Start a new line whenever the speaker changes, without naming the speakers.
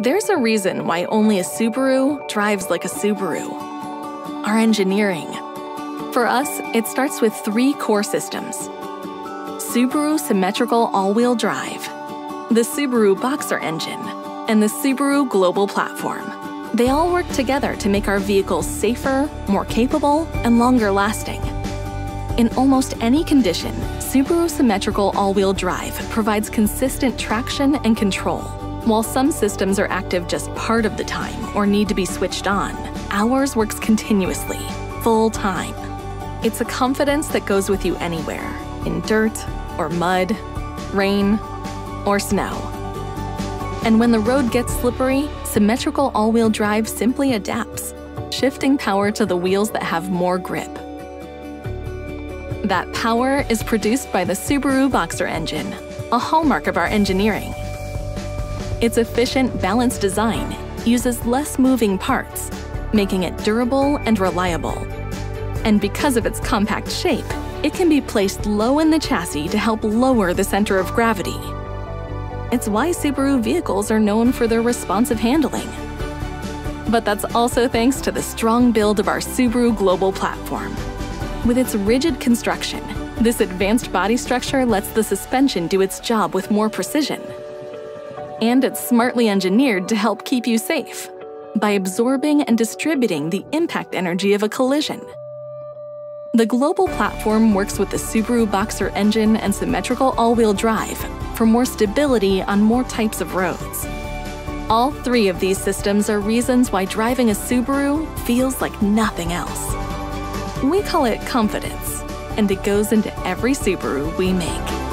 There's a reason why only a Subaru drives like a Subaru. Our engineering. For us, it starts with three core systems Subaru Symmetrical All Wheel Drive, the Subaru Boxer Engine, and the Subaru Global Platform. They all work together to make our vehicles safer, more capable, and longer lasting. In almost any condition, Subaru Symmetrical All-Wheel Drive provides consistent traction and control. While some systems are active just part of the time or need to be switched on, ours works continuously, full time. It's a confidence that goes with you anywhere, in dirt or mud, rain or snow. And when the road gets slippery, Symmetrical All-Wheel Drive simply adapts, shifting power to the wheels that have more grip. That power is produced by the Subaru Boxer engine, a hallmark of our engineering. Its efficient, balanced design uses less moving parts, making it durable and reliable. And because of its compact shape, it can be placed low in the chassis to help lower the center of gravity. It's why Subaru vehicles are known for their responsive handling. But that's also thanks to the strong build of our Subaru Global Platform. With its rigid construction, this advanced body structure lets the suspension do its job with more precision. And it's smartly engineered to help keep you safe by absorbing and distributing the impact energy of a collision. The global platform works with the Subaru Boxer engine and symmetrical all-wheel drive for more stability on more types of roads. All three of these systems are reasons why driving a Subaru feels like nothing else. We call it confidence, and it goes into every Subaru we make.